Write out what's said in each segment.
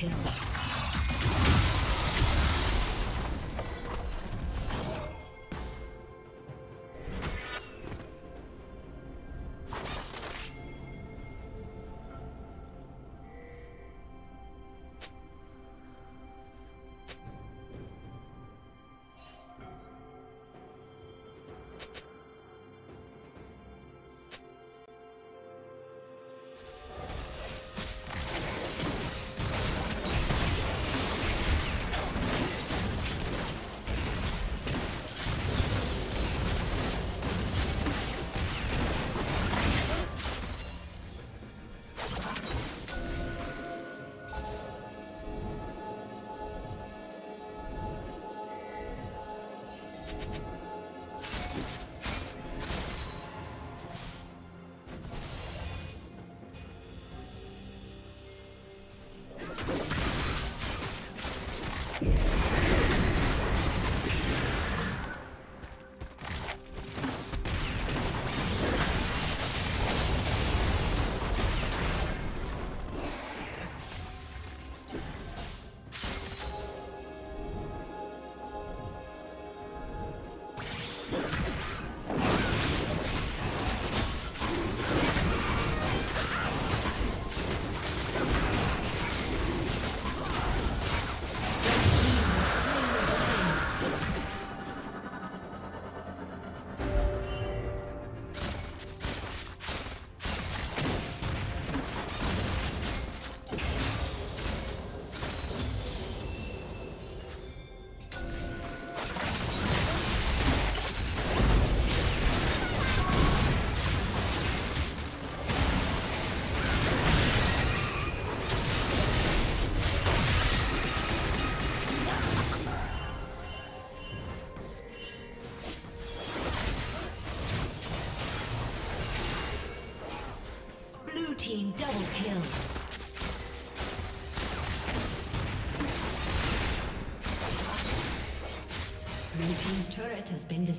Kill.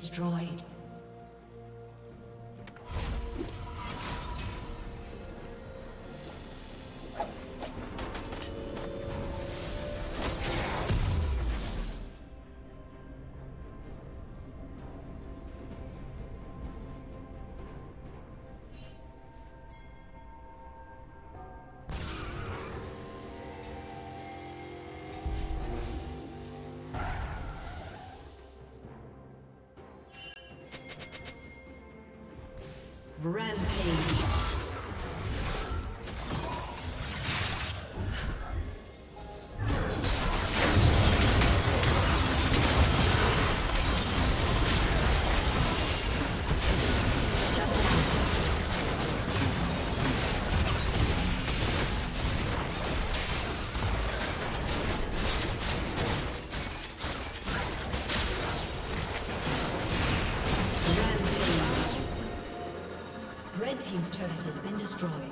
Destroyed. Rampage. destroyed.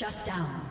Shut down.